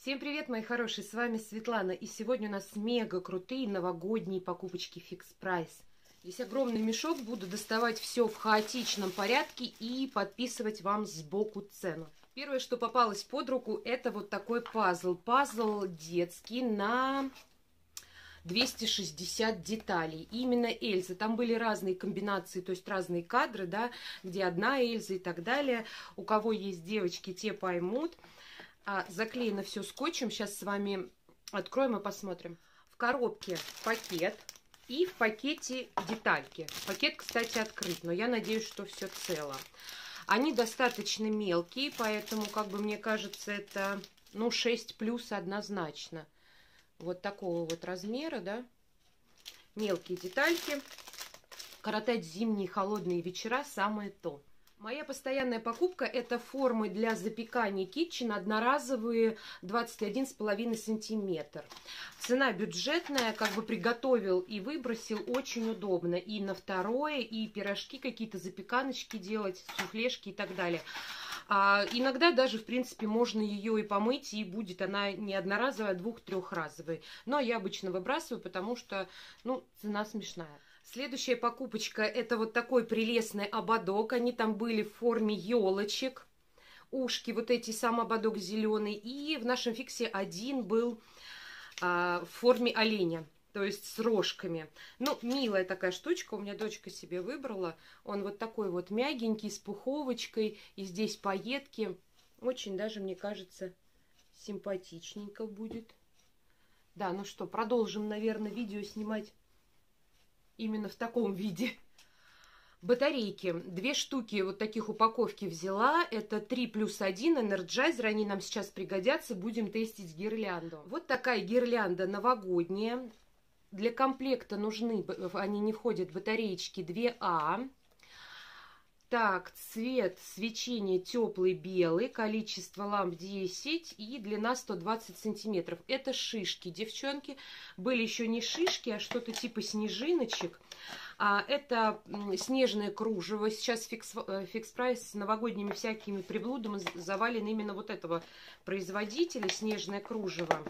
Всем привет, мои хорошие, с вами Светлана, и сегодня у нас мега крутые новогодние покупочки Fix Price. Здесь огромный мешок, буду доставать все в хаотичном порядке и подписывать вам сбоку цену. Первое, что попалось под руку, это вот такой пазл. Пазл детский на 260 деталей. именно Эльза. Там были разные комбинации, то есть разные кадры, да, где одна Эльза и так далее. У кого есть девочки, те поймут. А, заклеено все скотчем. Сейчас с вами откроем и посмотрим. В коробке пакет и в пакете детальки. Пакет, кстати, открыт, но я надеюсь, что все цело. Они достаточно мелкие, поэтому, как бы мне кажется, это, ну, 6 плюс однозначно. Вот такого вот размера, да. Мелкие детальки. Коротать зимние холодные вечера самое то. Моя постоянная покупка это формы для запекания китчен одноразовые 21,5 сантиметр. Цена бюджетная, как бы приготовил и выбросил, очень удобно. И на второе, и пирожки какие-то, запеканочки делать, суфлешки и так далее. А иногда даже, в принципе, можно ее и помыть, и будет она не одноразовая, а двух-трехразовая. Но я обычно выбрасываю, потому что, ну, цена смешная. Следующая покупочка это вот такой прелестный ободок. Они там были в форме елочек. Ушки, вот эти сам ободок зеленый. И в нашем фиксе один был а, в форме оленя. То есть с рожками. Ну, милая такая штучка. У меня дочка себе выбрала. Он вот такой вот мягенький, с пуховочкой. И здесь пайетки. Очень даже, мне кажется, симпатичненько будет. Да, ну что, продолжим, наверное, видео снимать именно в таком виде. Батарейки. Две штуки вот таких упаковки взяла. Это 3 плюс 1 Energizer. Они нам сейчас пригодятся. Будем тестить гирлянду. Вот такая гирлянда новогодняя. Для комплекта нужны, они не входят, батареечки 2А. Так, цвет свечения теплый белый, количество ламп 10 и длина 120 сантиметров. Это шишки, девчонки. Были еще не шишки, а что-то типа снежиночек. А, это снежное кружево. Сейчас фикс, э, Fix Price с новогодними всякими приблудами завален именно вот этого производителя, снежное кружево.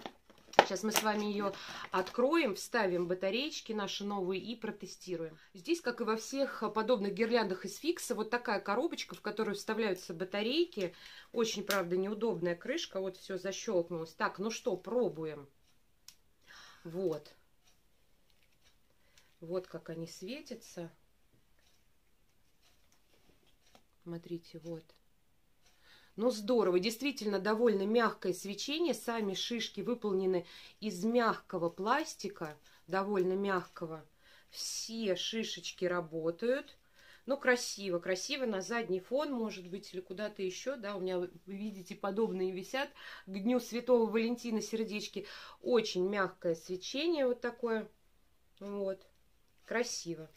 Сейчас мы с вами ее откроем, вставим батареечки наши новые и протестируем. Здесь, как и во всех подобных гирляндах из фикса, вот такая коробочка, в которую вставляются батарейки. Очень, правда, неудобная крышка. Вот все защелкнулось. Так, ну что, пробуем. Вот. Вот как они светятся. Смотрите, вот. Ну, здорово, действительно довольно мягкое свечение. Сами шишки выполнены из мягкого пластика, довольно мягкого. Все шишечки работают. Ну, красиво, красиво на задний фон, может быть, или куда-то еще, да, у меня, вы видите, подобные висят к Дню Святого Валентина сердечки. Очень мягкое свечение вот такое, вот, красиво.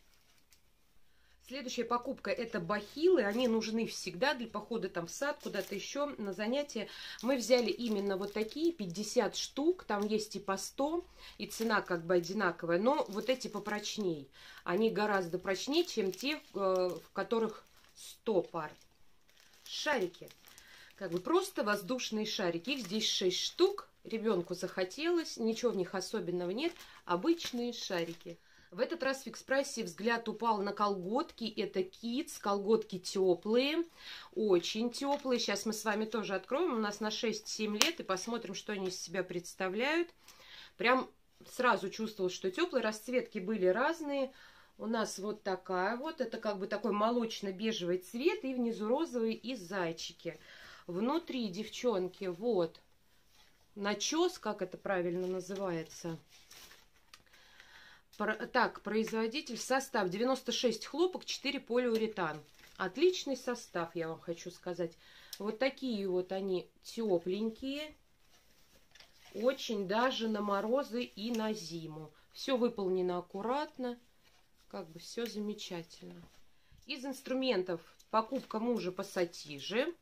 Следующая покупка это бахилы. Они нужны всегда для похода там в сад, куда-то еще на занятия. Мы взяли именно вот такие, 50 штук. Там есть и по 100, и цена как бы одинаковая. Но вот эти попрочней. Они гораздо прочнее, чем те, э, в которых 100 пар. Шарики. Как бы просто воздушные шарики. Их здесь 6 штук. Ребенку захотелось. Ничего в них особенного нет. Обычные шарики. В этот раз в фикс-прайсе взгляд упал на колготки. Это Kids, колготки теплые, очень теплые. Сейчас мы с вами тоже откроем. У нас на 6-7 лет и посмотрим, что они из себя представляют. Прям сразу чувствовал, что теплые. Расцветки были разные. У нас вот такая вот. Это как бы такой молочно-бежевый цвет. И внизу розовый и зайчики. Внутри, девчонки, вот начес, как это правильно называется – так, производитель, состав 96 хлопок, 4 полиуретан. Отличный состав, я вам хочу сказать. Вот такие вот они тепленькие. Очень даже на морозы и на зиму. Все выполнено аккуратно. Как бы все замечательно. Из инструментов покупка мужа пассатижи.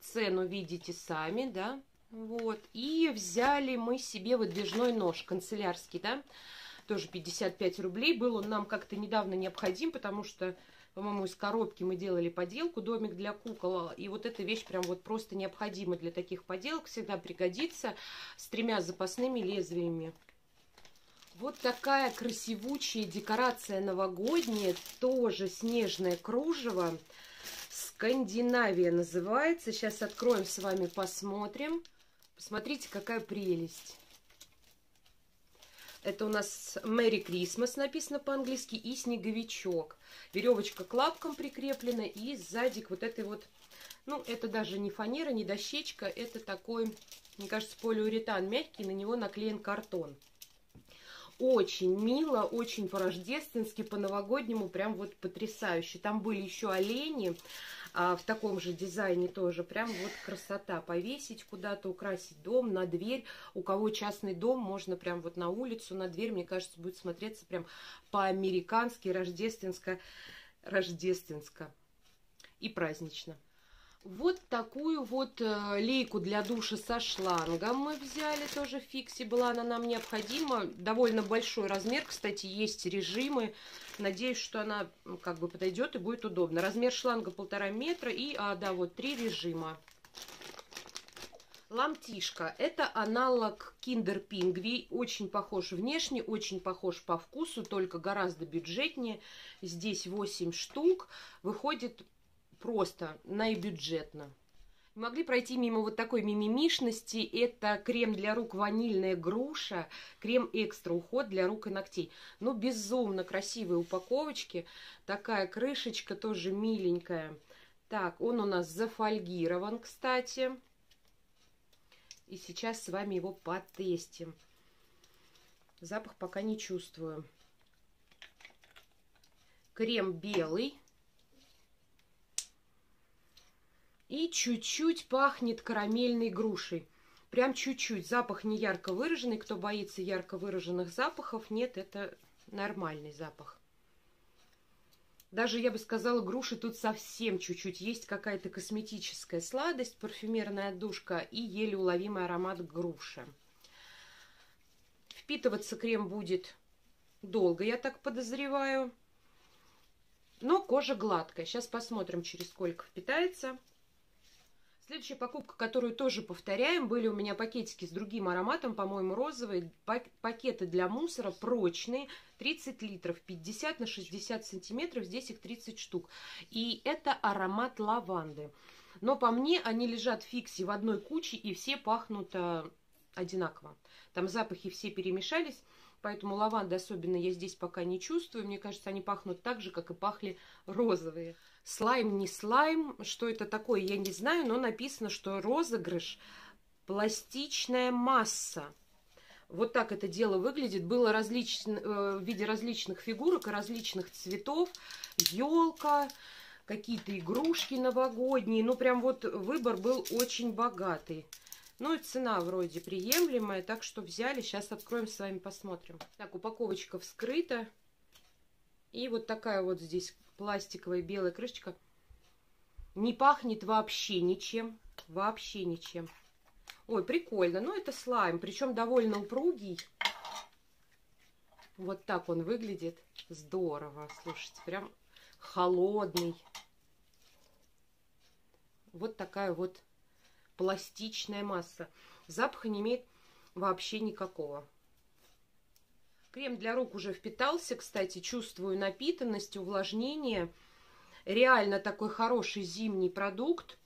Цену видите сами, да. Вот. И взяли мы себе выдвижной нож канцелярский, да тоже 55 рублей. Был он нам как-то недавно необходим, потому что По-моему, из коробки мы делали поделку, домик для кукол. И вот эта вещь прям вот просто необходима для таких поделок. Всегда пригодится с тремя запасными лезвиями. Вот такая красивучая декорация новогодняя, тоже снежное кружево. Скандинавия называется. Сейчас откроем с вами, посмотрим. Посмотрите, какая прелесть. Это у нас Merry Christmas написано по-английски и снеговичок. Веревочка к лапкам прикреплена и сзади вот этой вот, ну, это даже не фанера, не дощечка, это такой, мне кажется, полиуретан мягкий, на него наклеен картон. Очень мило, очень по-рождественски, по-новогоднему, прям вот потрясающе. Там были еще олени а, в таком же дизайне тоже. Прям вот красота. Повесить куда-то, украсить дом, на дверь. У кого частный дом, можно прям вот на улицу, на дверь, мне кажется, будет смотреться прям по-американски, рождественско, рождественско и празднично. Вот такую вот э, лейку для душа со шлангом мы взяли, тоже фикси была она нам необходима. Довольно большой размер, кстати, есть режимы. Надеюсь, что она как бы подойдет и будет удобно. Размер шланга полтора метра и, а, да, вот три режима. Ламтишка. Это аналог Kinder Pingvi. Очень похож внешне, очень похож по вкусу, только гораздо бюджетнее. Здесь 8 штук. Выходит просто наибюджетно. Могли пройти мимо вот такой мимимишности. Это крем для рук ванильная груша, крем экстра уход для рук и ногтей. Ну, безумно красивые упаковочки. Такая крышечка тоже миленькая. Так, он у нас зафольгирован, кстати. И сейчас с вами его потестим. Запах пока не чувствую. Крем белый. И чуть-чуть пахнет карамельной грушей. Прям чуть-чуть. Запах не ярко выраженный. Кто боится ярко выраженных запахов, нет, это нормальный запах. Даже, я бы сказала, груши тут совсем чуть-чуть. Есть какая-то косметическая сладость, парфюмерная отдушка и еле уловимый аромат груши. Впитываться крем будет долго, я так подозреваю. Но кожа гладкая. Сейчас посмотрим, через сколько впитается. Следующая покупка, которую тоже повторяем, были у меня пакетики с другим ароматом, по-моему, розовые. Пакеты для мусора прочные, 30 литров, 50 на 60 сантиметров, здесь их 30 штук. И это аромат лаванды. Но по мне они лежат фикси в одной куче и все пахнут э, одинаково. Там запахи все перемешались. Поэтому лаванды особенно я здесь пока не чувствую. Мне кажется, они пахнут так же, как и пахли розовые. Слайм не слайм. Что это такое, я не знаю, но написано, что розыгрыш пластичная масса. Вот так это дело выглядит. Было различ... Э, в виде различных фигурок и различных цветов. Елка, какие-то игрушки новогодние. Ну, прям вот выбор был очень богатый. Ну и цена вроде приемлемая, так что взяли. Сейчас откроем с вами, посмотрим. Так, упаковочка вскрыта. И вот такая вот здесь пластиковая белая крышечка. Не пахнет вообще ничем. Вообще ничем. Ой, прикольно. Ну, это слайм. Причем довольно упругий. Вот так он выглядит. Здорово. Слушайте, прям холодный. Вот такая вот пластичная масса. Запаха не имеет вообще никакого. Крем для рук уже впитался, кстати, чувствую напитанность, увлажнение. Реально такой хороший зимний продукт,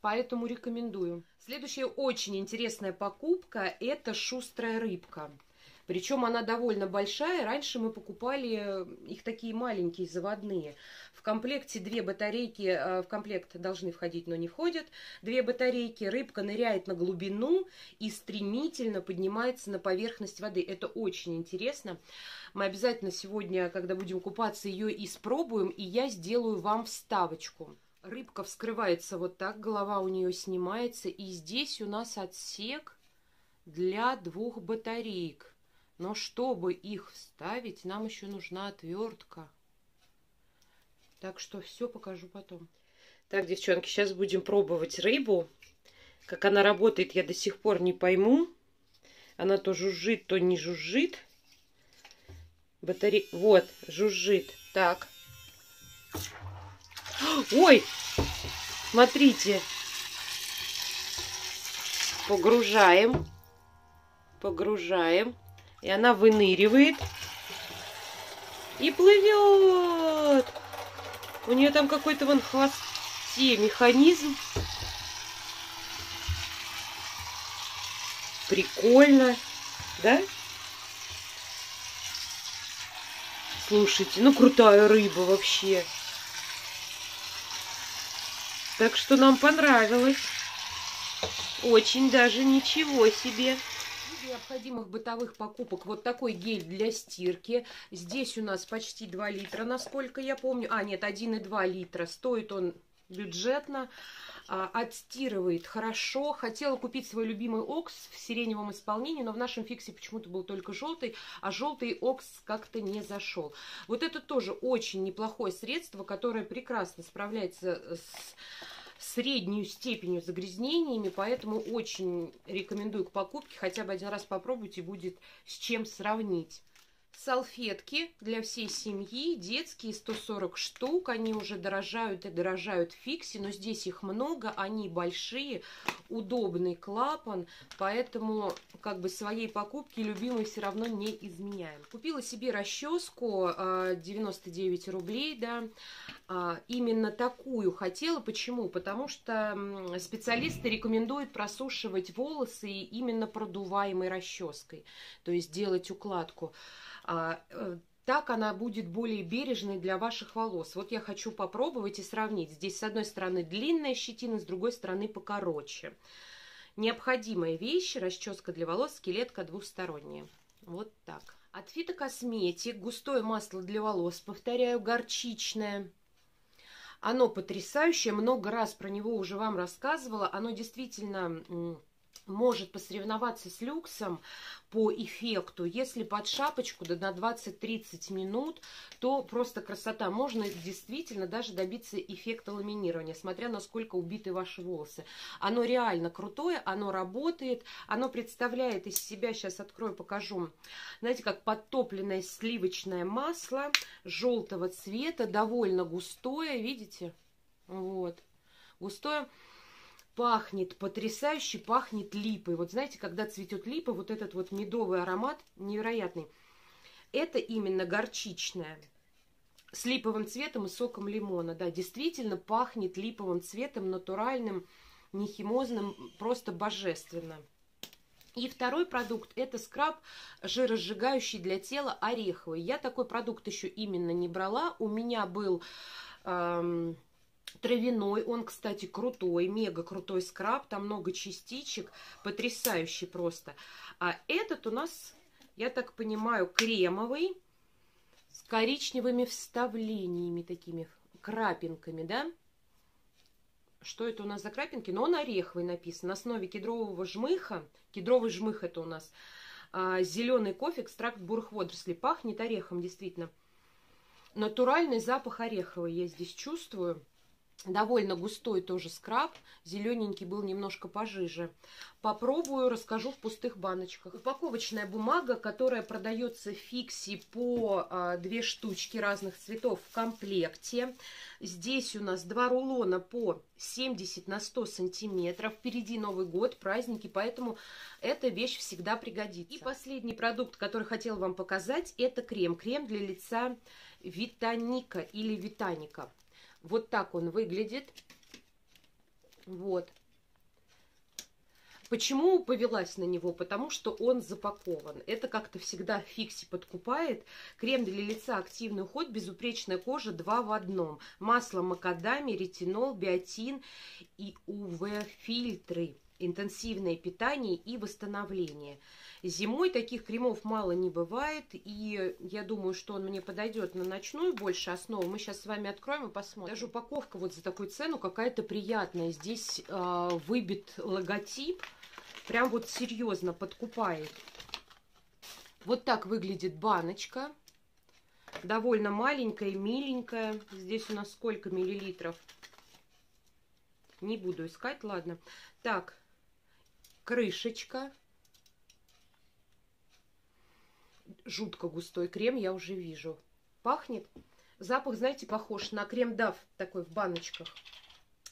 поэтому рекомендую. Следующая очень интересная покупка – это шустрая рыбка. Причем она довольно большая. Раньше мы покупали э, их такие маленькие, заводные. В комплекте две батарейки, э, в комплект должны входить, но не входят. Две батарейки, рыбка ныряет на глубину и стремительно поднимается на поверхность воды. Это очень интересно. Мы обязательно сегодня, когда будем купаться, ее испробуем, и я сделаю вам вставочку. Рыбка вскрывается вот так, голова у нее снимается, и здесь у нас отсек для двух батареек. Но чтобы их вставить, нам еще нужна отвертка. Так что все покажу потом. Так, девчонки, сейчас будем пробовать рыбу. Как она работает, я до сих пор не пойму. Она то жужжит, то не жужжит. Батарея... Вот, жужжит. Так. Ой, смотрите. Погружаем. Погружаем. И она выныривает. И плывет. У нее там какой-то вон хвосте механизм. Прикольно, да? Слушайте, ну крутая рыба вообще. Так что нам понравилось. Очень даже ничего себе. Необходимых бытовых покупок вот такой гель для стирки. Здесь у нас почти 2 литра, насколько я помню. А, нет, 1,2 литра. Стоит он бюджетно. А, отстирывает хорошо. Хотела купить свой любимый окс в сиреневом исполнении, но в нашем фиксе почему-то был только желтый, а желтый окс как-то не зашел. Вот это тоже очень неплохое средство, которое прекрасно справляется с среднюю степенью загрязнениями, поэтому очень рекомендую к покупке. Хотя бы один раз попробуйте, будет с чем сравнить. Салфетки для всей семьи, детские, 140 штук, они уже дорожают и дорожают в фиксе, но здесь их много, они большие, удобный клапан, поэтому как бы своей покупки любимой все равно не изменяем. Купила себе расческу 99 а, рублей, да, а, именно такую хотела, почему? Потому что специалисты рекомендуют просушивать волосы именно продуваемой расческой, то есть делать укладку. А, э, так она будет более бережной для ваших волос. Вот я хочу попробовать и сравнить. Здесь с одной стороны длинная щетина, с другой стороны покороче. Необходимые вещи, расческа для волос, скелетка двухсторонняя. Вот так. От фитокосметик густое масло для волос, повторяю, горчичное. Оно потрясающее, много раз про него уже вам рассказывала. Оно действительно может посоревноваться с люксом по эффекту. Если под шапочку да, на 20-30 минут, то просто красота. Можно действительно даже добиться эффекта ламинирования, смотря насколько убиты ваши волосы. Оно реально крутое, оно работает, оно представляет из себя, сейчас открою, покажу, знаете, как подтопленное сливочное масло желтого цвета, довольно густое, видите? Вот, густое пахнет потрясающе, пахнет липой. Вот знаете, когда цветет липа, вот этот вот медовый аромат невероятный. Это именно горчичная с липовым цветом и соком лимона. Да, действительно пахнет липовым цветом, натуральным, нехимозным, просто божественно. И второй продукт – это скраб жиросжигающий для тела ореховый. Я такой продукт еще именно не брала. У меня был... Эм, Травяной, он, кстати, крутой, мега крутой скраб, там много частичек, потрясающий просто. А этот у нас, я так понимаю, кремовый, с коричневыми вставлениями, такими крапинками, да? Что это у нас за крапинки? Но он ореховый написан, на основе кедрового жмыха. Кедровый жмых это у нас. А, зеленый кофе, экстракт бурых водорослей. Пахнет орехом, действительно. Натуральный запах ореховый я здесь чувствую. Довольно густой тоже скраб, зелененький был немножко пожиже. Попробую, расскажу в пустых баночках. Упаковочная бумага, которая продается в фиксе по а, две штучки разных цветов в комплекте. Здесь у нас два рулона по 70 на 100 сантиметров. Впереди Новый год, праздники, поэтому эта вещь всегда пригодится. И последний продукт, который хотела вам показать, это крем. Крем для лица Витаника или Витаника. Вот так он выглядит. Вот. Почему повелась на него? Потому что он запакован. Это как-то всегда в фиксе подкупает. Крем для лица активный уход, безупречная кожа, два в одном. Масло макадами, ретинол, биотин и УВ-фильтры. Интенсивное питание и восстановление. Зимой таких кремов мало не бывает, и я думаю, что он мне подойдет на ночную больше основу. Мы сейчас с вами откроем и посмотрим. Даже упаковка вот за такую цену какая-то приятная. Здесь э, выбит логотип, прям вот серьезно подкупает. Вот так выглядит баночка. Довольно маленькая, миленькая. Здесь у нас сколько миллилитров? Не буду искать, ладно. Так, крышечка. жутко густой крем, я уже вижу. Пахнет Запах, знаете, похож на крем-дав такой в баночках.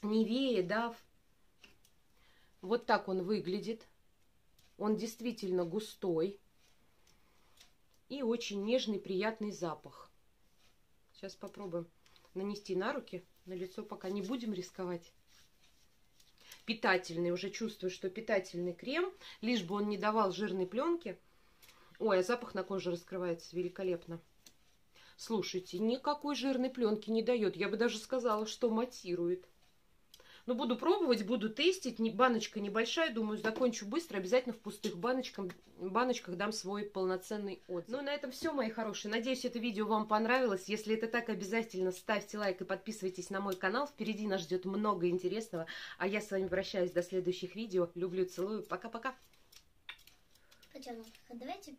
Невея, дав. Вот так он выглядит. Он действительно густой. И очень нежный, приятный запах. Сейчас попробуем нанести на руки. На лицо пока не будем рисковать. Питательный. Уже чувствую, что питательный крем. Лишь бы он не давал жирной пленки. Ой, а запах на коже раскрывается великолепно. Слушайте, никакой жирной пленки не дает. Я бы даже сказала, что матирует. Но буду пробовать, буду тестить. Не, баночка небольшая, думаю, закончу быстро. Обязательно в пустых баночках, баночках дам свой полноценный отзыв. Ну, на этом все, мои хорошие. Надеюсь, это видео вам понравилось. Если это так, обязательно ставьте лайк и подписывайтесь на мой канал. Впереди нас ждет много интересного. А я с вами прощаюсь до следующих видео. Люблю, целую. Пока-пока. Давайте